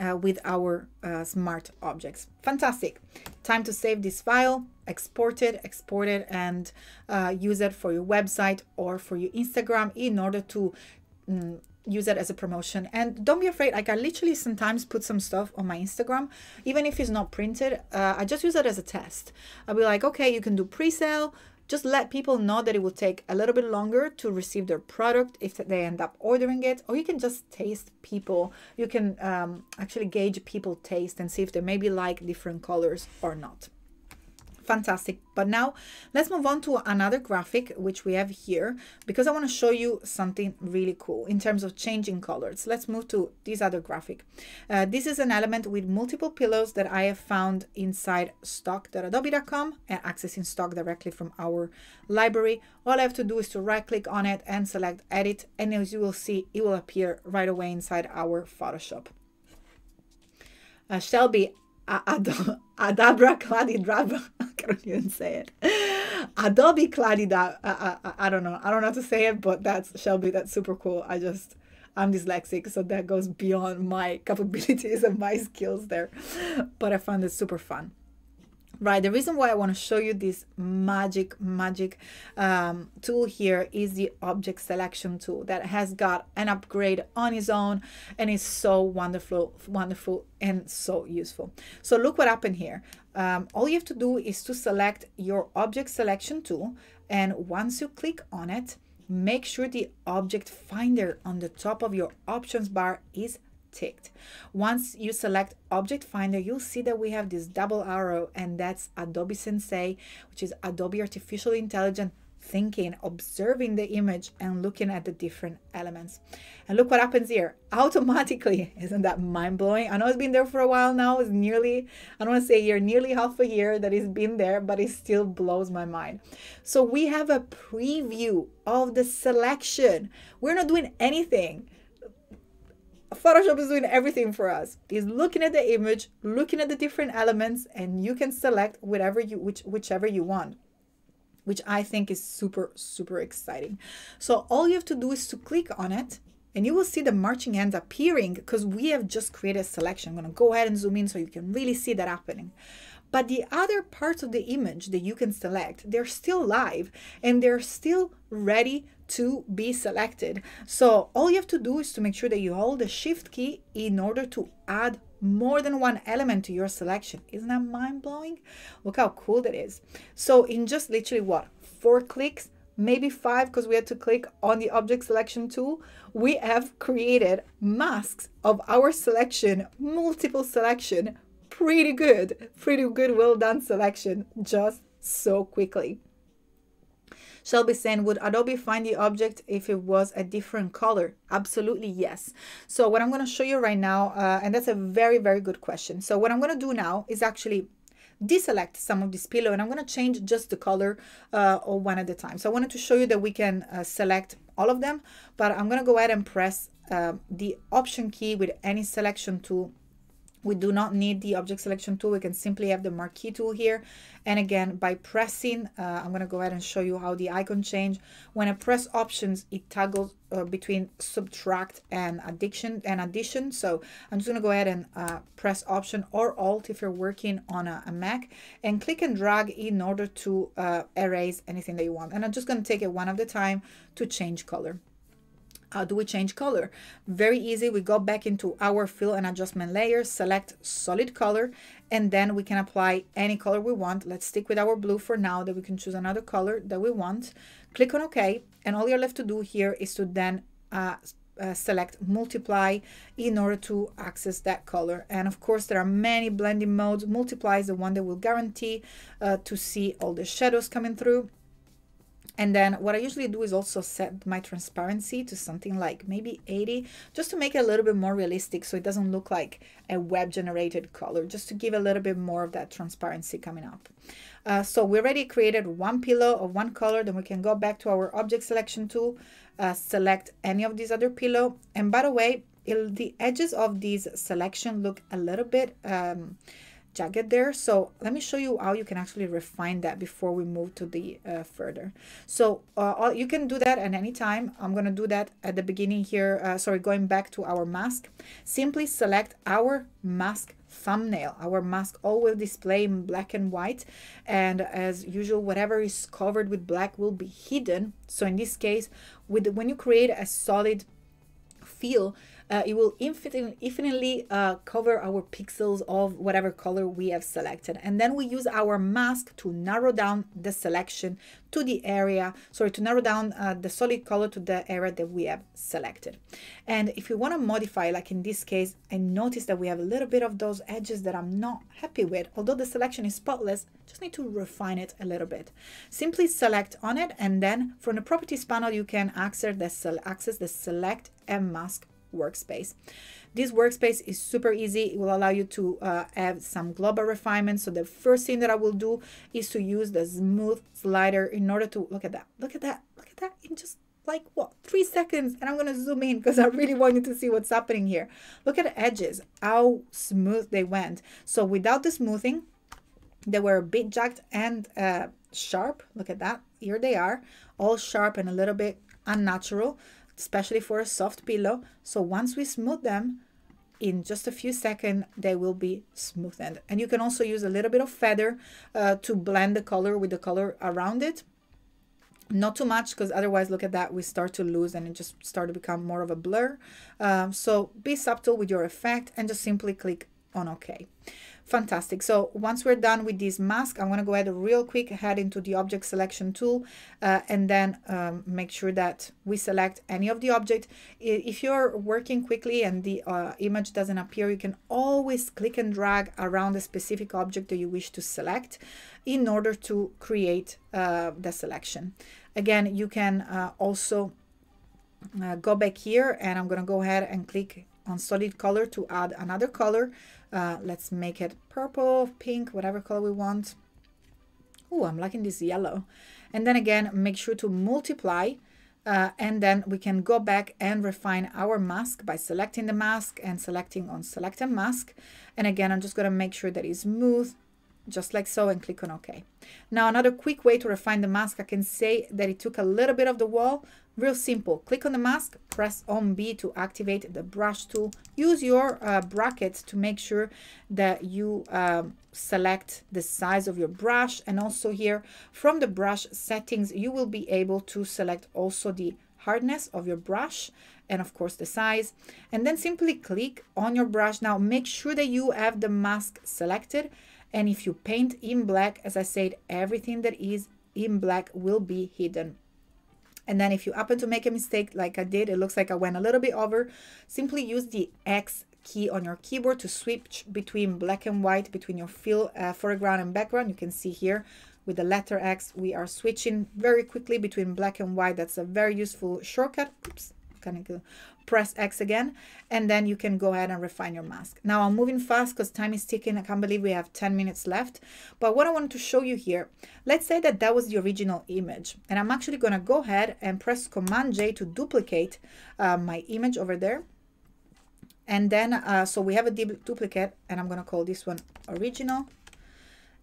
uh, with our uh, smart objects. Fantastic. Time to save this file, export it, export it, and uh, use it for your website or for your Instagram in order to mm, use it as a promotion. And don't be afraid, like I literally sometimes put some stuff on my Instagram, even if it's not printed, uh, I just use it as a test. I'll be like, okay, you can do pre-sale, just let people know that it will take a little bit longer to receive their product if they end up ordering it or you can just taste people. You can um, actually gauge people taste and see if they maybe like different colors or not fantastic. But now let's move on to another graphic which we have here because I want to show you something really cool in terms of changing colors. Let's move to this other graphic. Uh, this is an element with multiple pillows that I have found inside stock.adobe.com and accessing stock directly from our library. All I have to do is to right click on it and select edit and as you will see it will appear right away inside our Photoshop. Uh, Shelby Ad- Adabra Cladidraba. [laughs] I can't even say it. Adobe Cladida. I, I, I don't know. I don't know how to say it, but that's Shelby. That's super cool. I just, I'm dyslexic, so that goes beyond my [laughs] capabilities and my skills there. But I found it super fun. Right the reason why i want to show you this magic magic um, tool here is the object selection tool that has got an upgrade on its own and is so wonderful wonderful and so useful. So look what happened here. Um, all you have to do is to select your object selection tool and once you click on it make sure the object finder on the top of your options bar is ticked. Once you select Object Finder, you'll see that we have this double arrow and that's Adobe Sensei, which is Adobe Artificial Intelligence thinking, observing the image and looking at the different elements. And look what happens here. [laughs] Automatically, isn't that mind blowing? I know it's been there for a while now. It's nearly, I don't want to say year, nearly half a year that it's been there, but it still blows my mind. So we have a preview of the selection. We're not doing anything. Photoshop is doing everything for us. It's looking at the image, looking at the different elements, and you can select whatever you which whichever you want which I think is super, super exciting. So all you have to do is to click on it and you will see the marching ants appearing because we have just created a selection. I'm going to go ahead and zoom in so you can really see that happening. But the other parts of the image that you can select, they're still live and they're still ready to be selected. So all you have to do is to make sure that you hold the shift key in order to add more than one element to your selection. Isn't that mind blowing? Look how cool that is. So in just literally what, four clicks, maybe five because we had to click on the object selection tool, we have created masks of our selection, multiple selection, pretty good, pretty good, well done selection just so quickly. Shelby saying, would Adobe find the object if it was a different color? Absolutely yes. So what I'm going to show you right now, uh, and that's a very, very good question. So what I'm going to do now is actually deselect some of this pillow and I'm going to change just the color uh, or one at a time. So I wanted to show you that we can uh, select all of them, but I'm going to go ahead and press uh, the option key with any selection tool we do not need the object selection tool. We can simply have the marquee tool here. And again, by pressing, uh, I'm going to go ahead and show you how the icon change. When I press options, it toggles uh, between subtract and addition and addition. So I'm just going to go ahead and uh, press option or alt if you're working on a, a, Mac and click and drag in order to uh, erase anything that you want. And I'm just going to take it one at a time to change color. How do we change color? Very easy. We go back into our fill and adjustment layer, select solid color, and then we can apply any color we want. Let's stick with our blue for now, that we can choose another color that we want. Click on OK, and all you're left to do here is to then uh, uh, select multiply in order to access that color and of course there are many blending modes multiply is the one that will guarantee uh, to see all the shadows coming through and then what I usually do is also set my transparency to something like maybe 80, just to make it a little bit more realistic so it doesn't look like a web generated color, just to give a little bit more of that transparency coming up. Uh, so we already created one pillow of one color, then we can go back to our object selection tool, uh, select any of these other pillow. And by the way, the edges of these selection look a little bit um, jagged there. So let me show you how you can actually refine that before we move to the uh, further. So uh, you can do that at any time. I'm going to do that at the beginning here. Uh, sorry, going back to our mask. Simply select our mask thumbnail. Our mask all will display in black and white. And as usual, whatever is covered with black will be hidden. So in this case, with when you create a solid feel, uh, it will infinitely, uh, cover our pixels of whatever color we have selected. And then we use our mask to narrow down the selection to the area, sorry, to narrow down uh, the solid color to the area that we have selected. And if you want to modify, like in this case, I notice that we have a little bit of those edges that I'm not happy with. Although the selection is spotless, just need to refine it a little bit. Simply select on it and then from the properties panel, you can access the, access the select and mask workspace. This workspace is super easy. It will allow you to uh, add some global refinement. So the first thing that I will do is to use the smooth slider in order to look at that. Look at that. Look at that in just like what three seconds and I'm gonna zoom in because I really want you to see what's happening here look at the edges how smooth they went so without the smoothing they were a bit jagged and uh, sharp look at that here they are all sharp and a little bit unnatural especially for a soft pillow. So once we smooth them, in just a few seconds they will be smoothened and you can also use a little bit of feather uh, to blend the color with the color around it. Not too much because otherwise look at that we start to lose and it just start to become more of a blur. Um, so be subtle with your effect and just simply click on ok Fantastic. So once we're done with this mask, I'm going to go ahead real quick, head into the object selection tool, uh, and then um, make sure that we select any of the object. If you're working quickly and the uh, image doesn't appear, you can always click and drag around a specific object that you wish to select in order to create uh, the selection. Again, you can uh, also uh, go back here and I'm going to go ahead and click on solid color to add another color uh, let's make it purple, pink, whatever color we want. Oh, I'm liking this yellow. And then again, make sure to multiply uh, and then we can go back and refine our mask by selecting the mask and selecting on select and mask. And again, I'm just going to make sure that it's smooth, just like so, and click on OK. Now, another quick way to refine the mask, I can say that it took a little bit of the wall, Real simple. Click on the mask, press on B to activate the brush tool. Use your uh, brackets to make sure that you um, select the size of your brush. And also here from the brush settings, you will be able to select also the hardness of your brush and of course the size and then simply click on your brush now make sure that you have the mask selected and if you paint in black as i said everything that is in black will be hidden and then if you happen to make a mistake like I did, it looks like I went a little bit over, simply use the X key on your keyboard to switch between black and white, between your fill, uh, foreground and background. You can see here with the letter X, we are switching very quickly between black and white. That's a very useful shortcut. Oops, kind of press X again, and then you can go ahead and refine your mask. Now I'm moving fast because time is ticking. I can't believe we have 10 minutes left. But what I wanted to show you here, let's say that that was the original image. And I'm actually going to go ahead and press Command J to duplicate uh, my image over there. And then, uh, so we have a duplicate, and I'm going to call this one original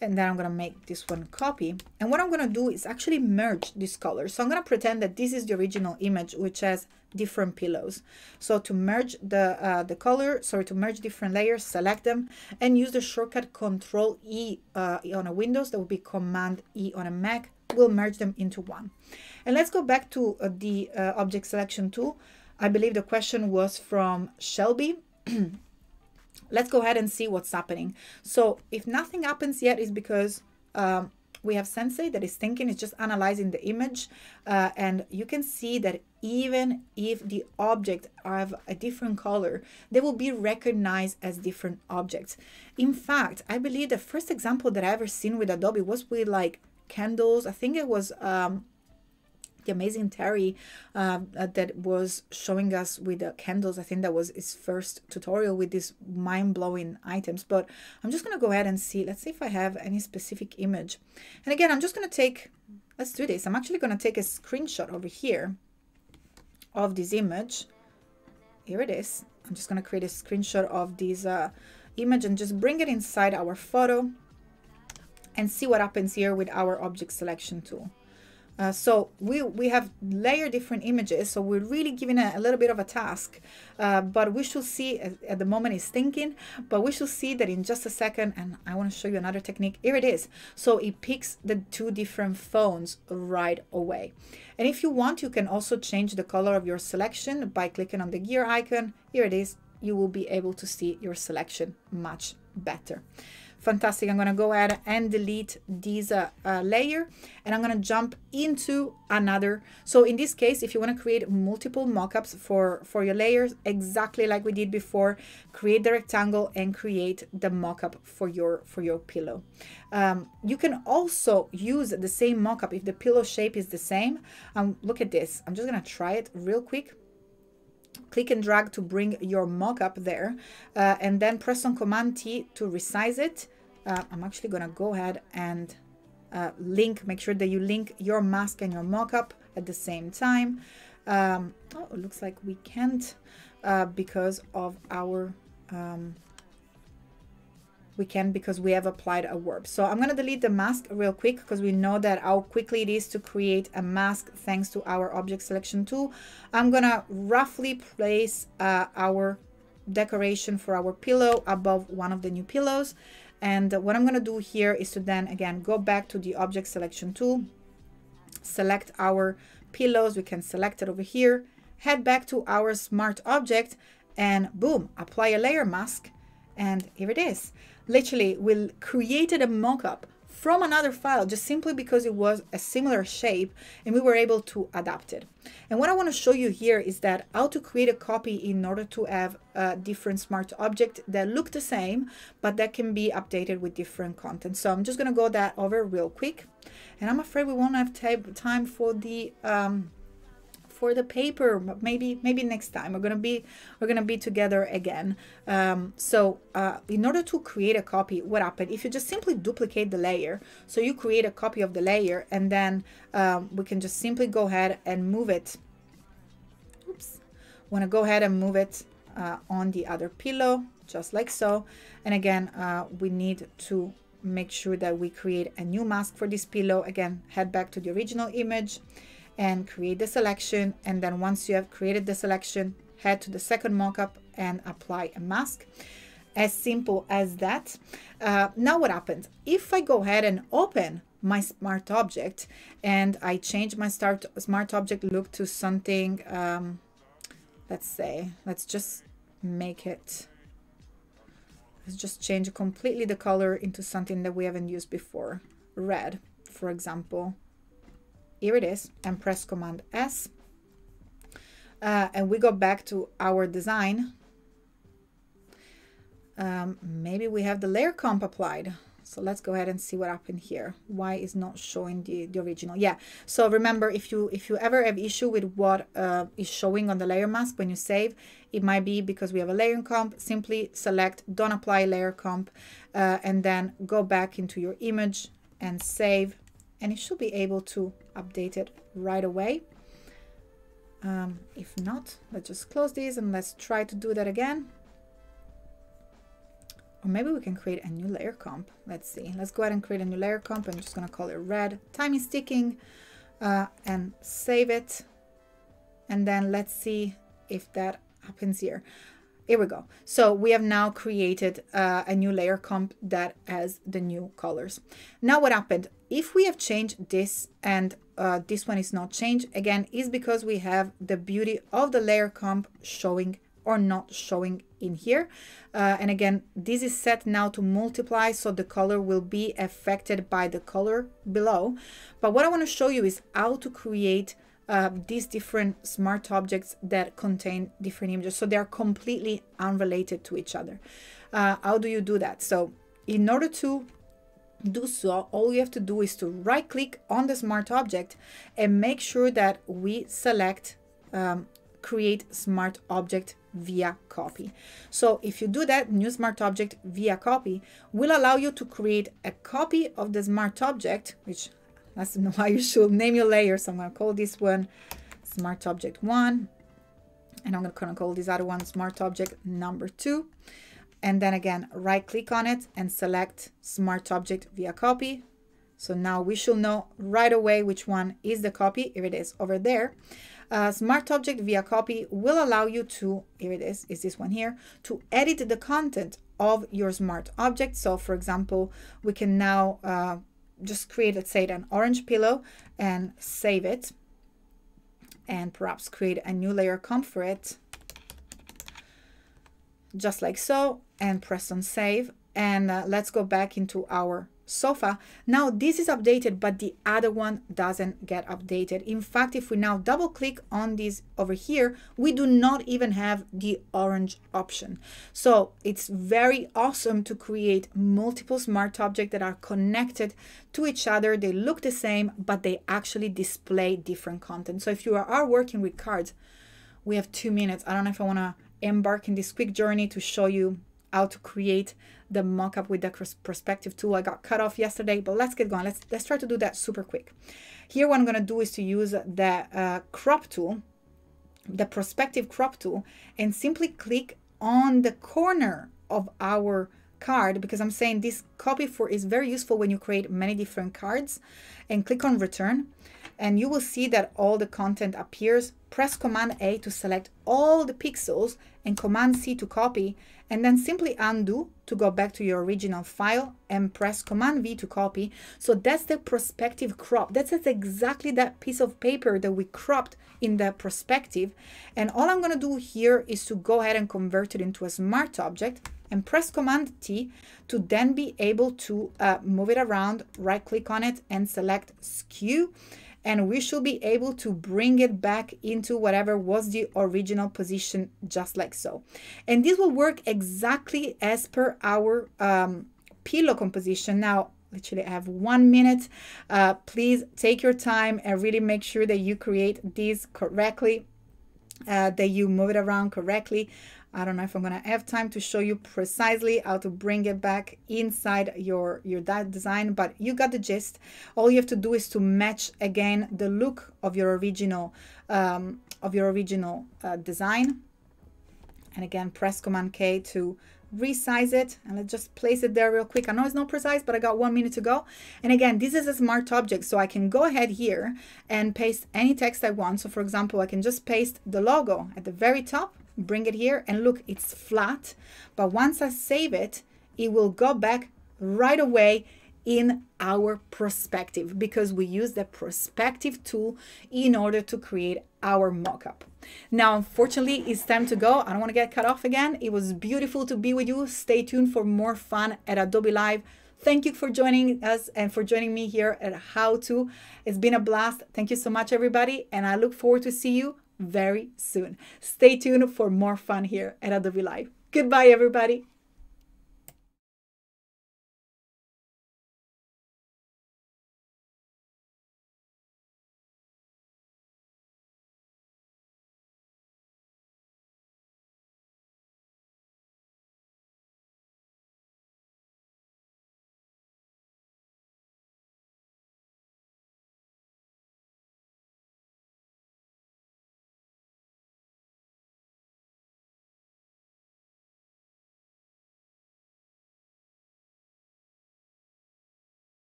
and then I'm going to make this one copy. And what I'm going to do is actually merge this color. So I'm going to pretend that this is the original image, which has different pillows. So to merge the, uh, the color, sorry, to merge different layers, select them and use the shortcut Control E uh, on a Windows, that would be Command E on a Mac, we'll merge them into one. And let's go back to uh, the uh, object selection tool. I believe the question was from Shelby. [clears throat] let's go ahead and see what's happening. So if nothing happens yet is because um, we have Sensei that is thinking, it's just analyzing the image. Uh, and you can see that even if the object have a different color, they will be recognized as different objects. In fact, I believe the first example that I ever seen with Adobe was with like candles. I think it was um, the amazing Terry uh, that was showing us with the candles. I think that was his first tutorial with these mind-blowing items. But I'm just going to go ahead and see. Let's see if I have any specific image. And again, I'm just going to take, let's do this. I'm actually going to take a screenshot over here of this image. Here it is. I'm just going to create a screenshot of this uh, image and just bring it inside our photo and see what happens here with our object selection tool. Uh, so we, we have layered different images, so we're really giving a, a little bit of a task, uh, but we should see, at, at, the moment is thinking, but we should see that in just a second, and I want to show you another technique. Here it is. So it picks the two different phones right away. And if you want, you can also change the color of your selection by clicking on the gear icon. Here it is. You will be able to see your selection much better fantastic. I'm going to go ahead and delete this uh, uh, layer and I'm going to jump into another. So in this case, if you want to create multiple mockups for, for your layers, exactly like we did before, create the rectangle and create the mockup for your, for your pillow. Um, you can also use the same mockup if the pillow shape is the same. Um, look at this. I'm just going to try it real quick click and drag to bring your mockup there uh, and then press on command T to resize it uh, I'm actually to go ahead and uh, link, make sure that you link your mask and your mockup at the same time. Um, oh, it looks like we can't uh, because of our, um, we can because we have applied a warp. So I'm to delete the mask real quick because we know that how quickly it is to create a mask thanks to our object selection tool. I'm to roughly place uh, our decoration for our pillow above one of the new pillows. And what I'm going to do here is to then again go back to the object selection tool, select our pillows. We can select it over here, head back to our smart object and boom, apply a layer mask. And here it is. Literally, we created a mockup from another file just simply because it was a similar shape and we were able to adapt it. And what I want to show you here is that how to create a copy in order to have a different smart object that look the same, but that can be updated with different content. So I'm just going to go that over real quick. And I'm afraid we won't have time for the um, for the paper maybe maybe next time. We're gonna be we're gonna be together again. Um, so uh, in order to create a copy what happened? If you just simply duplicate the layer so you create a copy of the layer and then um, we can just simply go ahead and move it. Oops. Want to go ahead and move it uh, on the other pillow just like so. And again uh, we need to make sure that we create a new mask for this pillow. Again head back to the original image and create the selection. And then once you have created the selection, head to the second mockup and apply a mask. As simple as that. Uh, now what happens? If I go ahead and open my smart object and I change my start smart object look to something, um, let's say, let's just make it, let's just change completely the color into something that we haven't used before. Red, for example here it is and press command S. Uh, and we go back to our design. Um, maybe we have the layer comp applied. So let's go ahead and see what happened here. Why is not showing the, the original? Yeah. So remember if you if you ever have issue with what uh, is showing on the layer mask when you save it might be because we have a layer comp. Simply select don't apply layer comp uh, and then go back into your image and save and it should be able to update it right away. Um, if not, let's just close these and let's try to do that again. Or maybe we can create a new layer comp. Let's see. Let's go ahead and create a new layer comp. I'm just going to call it red. Time is ticking uh, and save it. And then let's see if that happens here. Here we go. So we have now created uh, a new layer comp that has the new colors. Now what happened? If we have changed this and uh, this one is not changed, again, is because we have the beauty of the layer comp showing or not showing in here. Uh, and again, this is set now to multiply, so the color will be affected by the color below. But what I want to show you is how to create uh, these different smart objects that contain different images. So they are completely unrelated to each other. Uh, how do you do that? So in order to do so, all you have to do is to right click on the smart object and make sure that we select um, create smart object via copy. So if you do that, new smart object via copy will allow you to create a copy of the smart object, which that's why you should name your layer. So I'm going to call this one Smart Object 1. And I'm going to call this other one Smart Object number 2. And then again, right click on it and select Smart Object via copy. So now we should know right away which one is the copy. Here it is over there. Uh, Smart Object via copy will allow you to, here it is, is this one here, to edit the content of your smart object. So for example, we can now uh, just create, let's say, an orange pillow and save it. And perhaps create a new layer comp for it. Just like so. And press on save. And uh, let's go back into our sofa. Now this is updated, but the other one doesn't get updated. In fact, if we now double click on this over here, we do not even have the orange option. So it's very awesome to create multiple smart objects that are connected to each other. They look the same, but they actually display different content. So if you are working with cards, we have two minutes. I don't know if I want to embark in this quick journey to show you how to create the mockup with the perspective tool. I got cut off yesterday, but let's get going. Let's, let's try to do that super quick. Here, what I'm going to do is to use the uh, crop tool, the perspective crop tool, and simply click on the corner of our card because I'm saying this copy for is very useful when you create many different cards and click on return and you will see that all the content appears press Command A to select all the pixels and Command C to copy, and then simply undo to go back to your original file and press Command V to copy. So that's the perspective crop. That's exactly that piece of paper that we cropped in the perspective. And all I'm gonna do here is to go ahead and convert it into a smart object and press Command T to then be able to uh, move it around, right click on it and select Skew and we should be able to bring it back into whatever was the original position just like so. And this will work exactly as per our um, pillow composition. Now, literally I have one minute. Uh, please take your time and really make sure that you create this correctly, uh, that you move it around correctly. I don't know if I'm gonna have time to show you precisely how to bring it back inside your, your design, but you got the gist. All you have to do is to match again the look of your original, um, of your original uh, design. And again, press Command K to resize it and let's just place it there real quick. I know it's not precise, but I got one minute to go. And again, this is a smart object, so I can go ahead here and paste any text I want. So for example, I can just paste the logo at the very top bring it here and look, it's flat. But once I save it, it will go back right away in our perspective because we use the perspective tool in order to create our mockup. Now, unfortunately, it's time to go. I don't want to get cut off again. It was beautiful to be with you. Stay tuned for more fun at Adobe Live. Thank you for joining us and for joining me here at How To. It's been a blast. Thank you so much, everybody. And I look forward to see you very soon. Stay tuned for more fun here at Adobe Live. Goodbye, everybody.